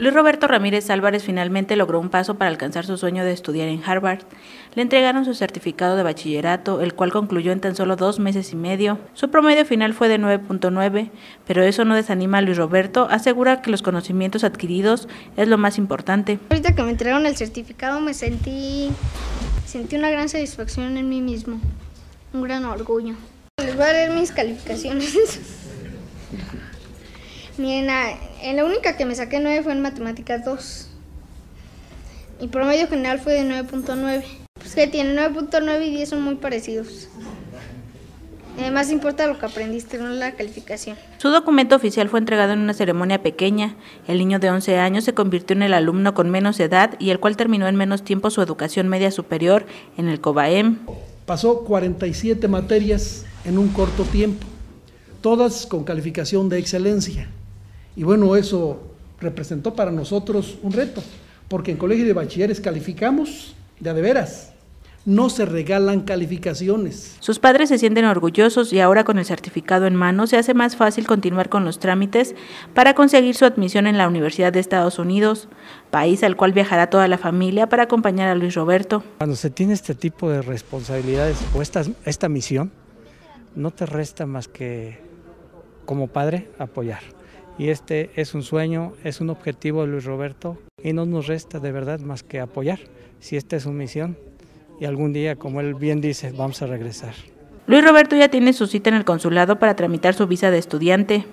Luis Roberto Ramírez Álvarez finalmente logró un paso para alcanzar su sueño de estudiar en Harvard. Le entregaron su certificado de bachillerato, el cual concluyó en tan solo dos meses y medio. Su promedio final fue de 9.9, pero eso no desanima a Luis Roberto, asegura que los conocimientos adquiridos es lo más importante. Ahorita que me entregaron el certificado me sentí, sentí una gran satisfacción en mí mismo, un gran orgullo. Les voy a leer mis calificaciones. en la única que me saqué 9 fue en matemáticas 2. Mi promedio general fue de 9.9. Pues que tiene 9.9 y 10 son muy parecidos. Además importa lo que aprendiste, no la calificación. Su documento oficial fue entregado en una ceremonia pequeña. El niño de 11 años se convirtió en el alumno con menos edad y el cual terminó en menos tiempo su educación media superior en el COBAEM. Pasó 47 materias en un corto tiempo, todas con calificación de excelencia. Y bueno, eso representó para nosotros un reto, porque en colegio de bachilleres calificamos de a de veras. No se regalan calificaciones. Sus padres se sienten orgullosos y ahora con el certificado en mano se hace más fácil continuar con los trámites para conseguir su admisión en la Universidad de Estados Unidos, país al cual viajará toda la familia para acompañar a Luis Roberto. Cuando se tiene este tipo de responsabilidades o esta, esta misión, no te resta más que como padre apoyar y este es un sueño, es un objetivo de Luis Roberto y no nos resta de verdad más que apoyar si esta es su misión y algún día, como él bien dice, vamos a regresar. Luis Roberto ya tiene su cita en el consulado para tramitar su visa de estudiante.